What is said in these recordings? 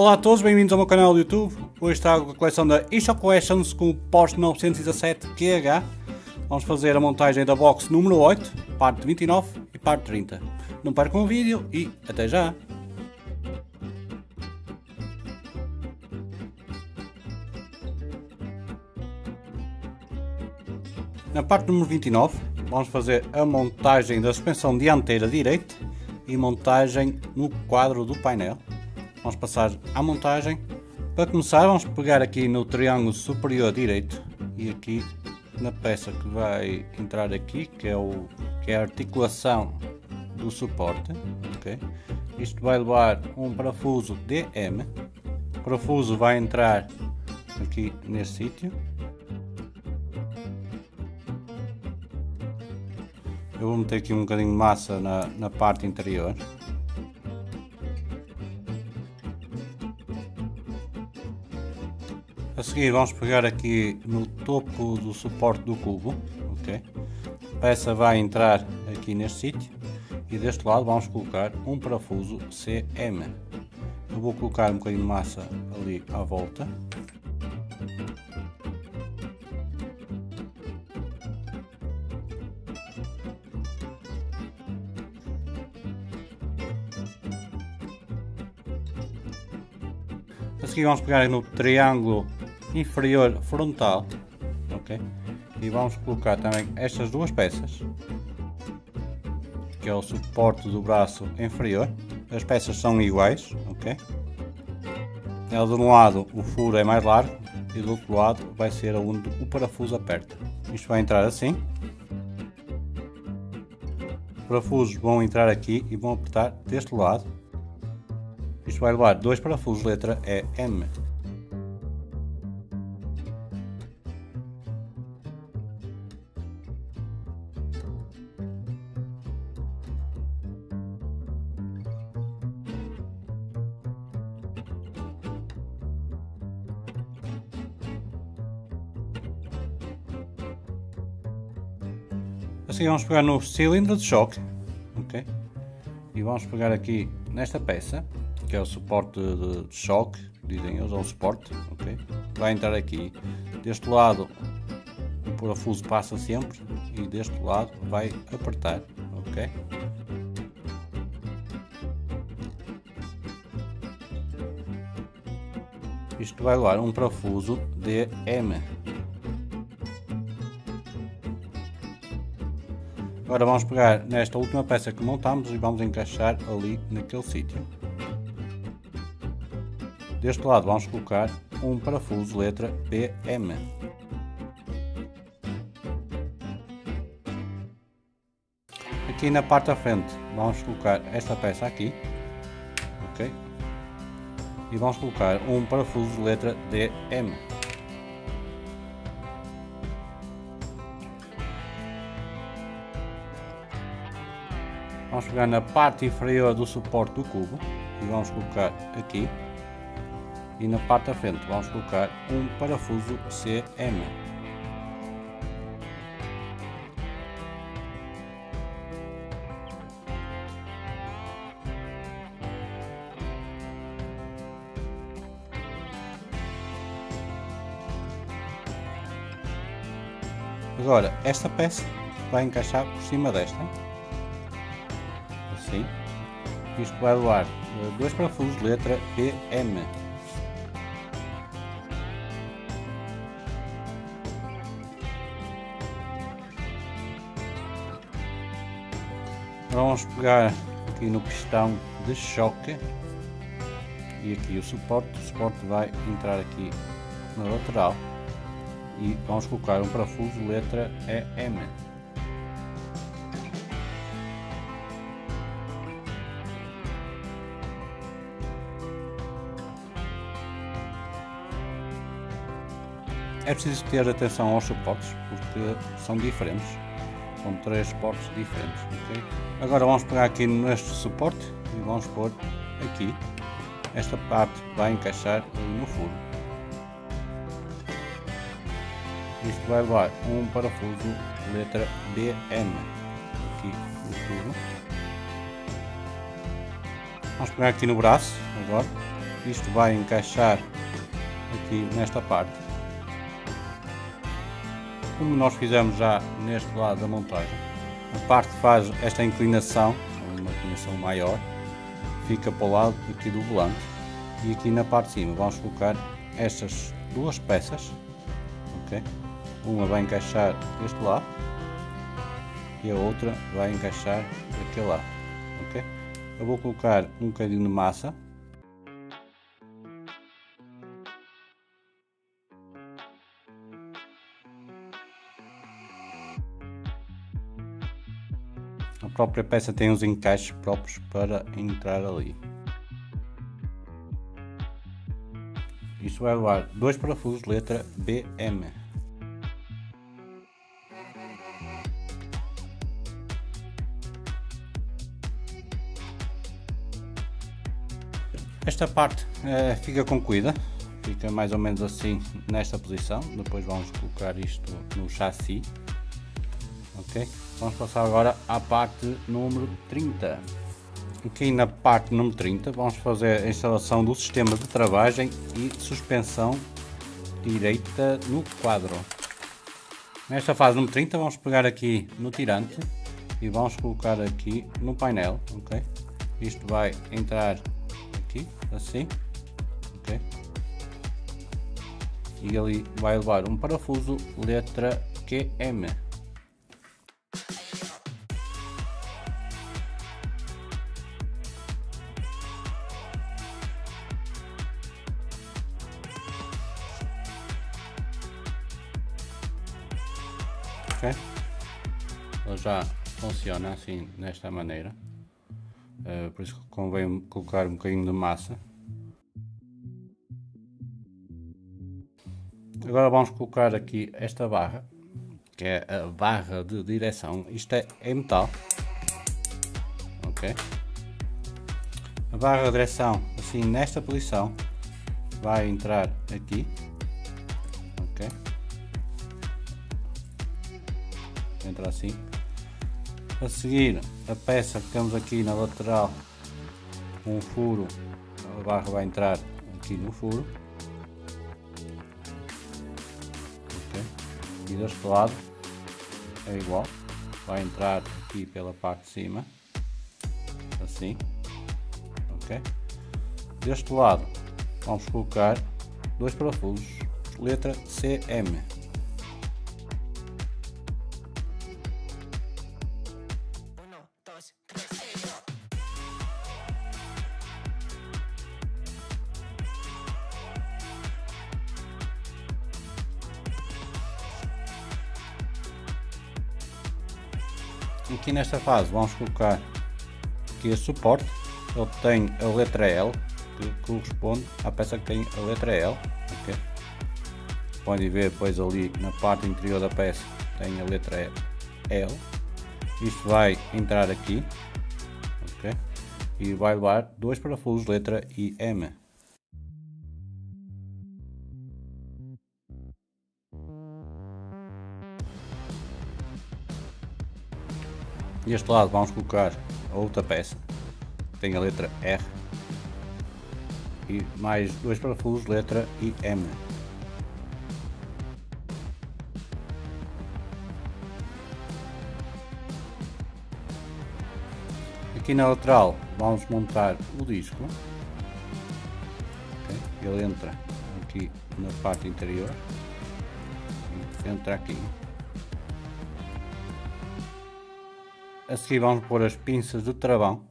Olá a todos, bem-vindos ao meu canal do YouTube. Hoje com a coleção da eShop Collections com o Porsche 917 QH. Vamos fazer a montagem da box número 8, parte 29 e parte 30. Não percam o vídeo e até já! Na parte número 29 vamos fazer a montagem da suspensão dianteira direita e montagem no quadro do painel. Vamos passar à montagem. Para começar vamos pegar aqui no triângulo superior direito e aqui na peça que vai entrar aqui, que é, o, que é a articulação do suporte. Okay? Isto vai levar um parafuso DM. O parafuso vai entrar aqui nesse sítio. Eu vou meter aqui um bocadinho de massa na, na parte interior. A seguir vamos pegar aqui no topo do suporte do cubo, ok? A peça vai entrar aqui neste sítio e deste lado vamos colocar um parafuso CM. Eu vou colocar um bocadinho de massa ali à volta. A seguir vamos pegar no triângulo inferior frontal, ok? E vamos colocar também estas duas peças, que é o suporte do braço inferior. As peças são iguais, ok? Ela de um lado o furo é mais largo e do outro lado vai ser onde o parafuso aperta. Isto vai entrar assim. Os parafusos vão entrar aqui e vão apertar deste lado. Isto vai levar dois parafusos letra EM. Assim vamos pegar no cilindro de choque, ok? E vamos pegar aqui nesta peça, que é o suporte de, de choque, dizem eles, é suporte, ok? Vai entrar aqui. Deste lado o parafuso passa sempre e deste lado vai apertar, ok? Isto vai levar um parafuso DM. Agora vamos pegar nesta última peça que montamos e vamos encaixar ali naquele sítio. Deste lado vamos colocar um parafuso letra PM. Aqui na parte da frente vamos colocar esta peça aqui, ok? E vamos colocar um parafuso letra DM. Vamos pegar na parte inferior do suporte do cubo e vamos colocar aqui. E na parte da frente vamos colocar um parafuso CM. Agora, esta peça vai encaixar por cima desta assim. Isto vai levar dois parafusos letra PM. Vamos pegar aqui no pistão de choque e aqui o suporte. O suporte vai entrar aqui na lateral e vamos colocar um parafuso letra EM. É preciso ter atenção aos suportes porque são diferentes. São três suportes diferentes. Okay? Agora vamos pegar aqui neste suporte e vamos pôr aqui. Esta parte vai encaixar no furo. Isto vai levar um parafuso letra BM aqui no furo. Vamos pegar aqui no braço agora isto vai encaixar aqui nesta parte como nós fizemos já neste lado da montagem. A parte faz esta inclinação uma inclinação maior fica para o lado aqui do volante e aqui na parte de cima. Vamos colocar estas duas peças ok? Uma vai encaixar deste lado e a outra vai encaixar daquele lado ok? Eu vou colocar um bocadinho de massa A própria peça tem os encaixes próprios para entrar ali. Isto vai levar dois parafusos letra BM. Esta parte é, fica concluída, fica mais ou menos assim nesta posição. Depois vamos colocar isto no chassi. Ok? Vamos passar agora à parte número 30. Aqui na parte número 30 vamos fazer a instalação do sistema de travagem e suspensão direita no quadro. Nesta fase número 30 vamos pegar aqui no tirante e vamos colocar aqui no painel, ok? Isto vai entrar aqui, assim, ok? E ali vai levar um parafuso letra QM. Ok? Ele já funciona assim, desta maneira. Uh, por isso convém colocar um bocadinho de massa. Agora vamos colocar aqui esta barra, que é a barra de direção. Isto é em metal. Ok? A barra de direção, assim nesta posição, vai entrar aqui. Ok? Entra assim. A seguir a peça que temos aqui na lateral um furo a barra vai entrar aqui no furo. Okay. e deste lado é igual vai entrar aqui pela parte de cima assim. Ok? Deste lado vamos colocar dois parafusos letra CM aqui nesta fase vamos colocar aqui esse suporte ele tem a letra L que corresponde à peça que tem a letra L okay? podem ver depois ali na parte interior da peça tem a letra L isto vai entrar aqui okay? e vai levar dois parafusos letra IM Deste lado vamos colocar a outra peça, tem a letra R e mais dois parafusos, letra I M. Aqui na lateral vamos montar o disco. Ele entra aqui na parte interior. Entra aqui. A seguir vamos pôr as pinças do travão,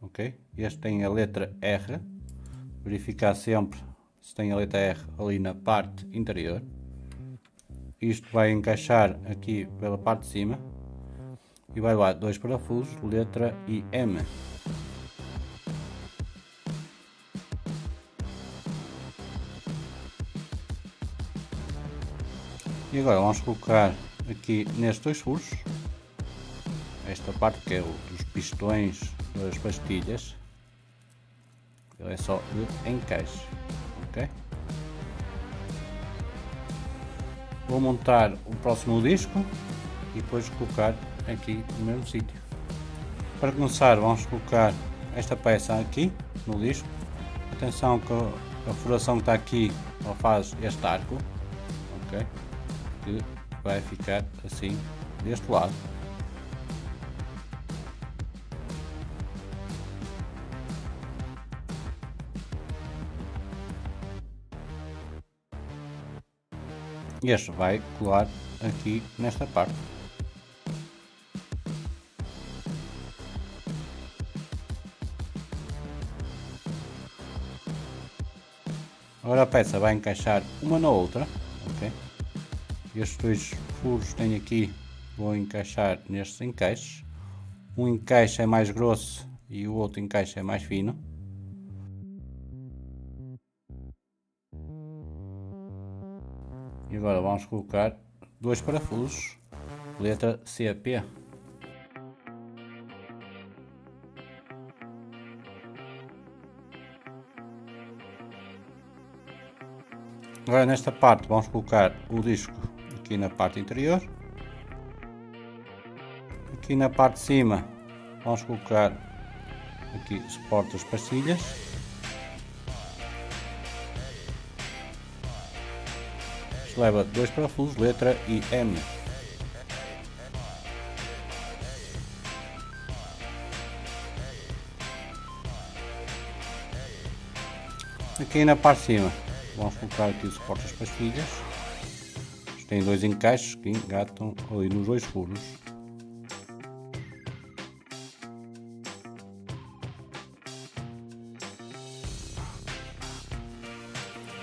ok? Este tem a letra R, verificar sempre se tem a letra R ali na parte interior. Isto vai encaixar aqui pela parte de cima e vai lá dois parafusos, letra e M. E agora vamos colocar aqui nestes dois furos esta parte que é o dos pistões das pastilhas ele é só de encaixe ok vou montar o próximo disco e depois colocar aqui no mesmo sítio para começar vamos colocar esta peça aqui no disco Atenção que a furação que está aqui faz este arco, ok? Que vai ficar assim deste lado. Este vai colar aqui nesta parte. Agora a peça vai encaixar uma na outra, ok? Estes dois furos tenho aqui vou encaixar nestes encaixes. Um encaixe é mais grosso e o outro encaixe é mais fino. E agora vamos colocar dois parafusos, letra CP. Agora nesta parte vamos colocar o disco aqui na parte interior. Aqui na parte de cima vamos colocar aqui suporte das pastilhas. Isto leva dois parafusos, letra e M. Aqui na parte de cima Vamos colocar aqui o suporte das pastilhas. Tem dois encaixes que engatam ali nos dois furos.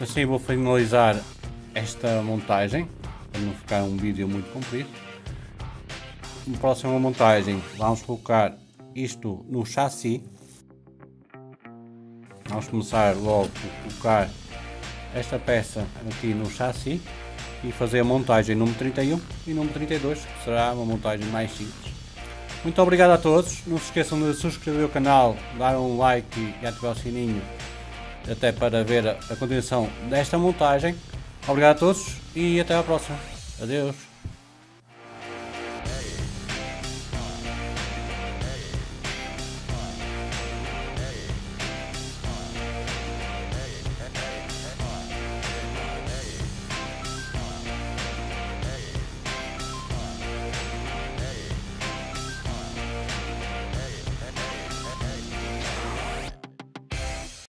Assim vou finalizar esta montagem, para não ficar um vídeo muito comprido. Na próxima montagem vamos colocar isto no chassi. Vamos começar logo por colocar esta peça aqui no chassi e fazer a montagem número 31 e número 32, que será uma montagem mais simples. Muito obrigado a todos, não se esqueçam de subscrever o canal, dar um like e ativar o sininho até para ver a, continuação desta montagem. Obrigado a todos e até à próxima. Adeus.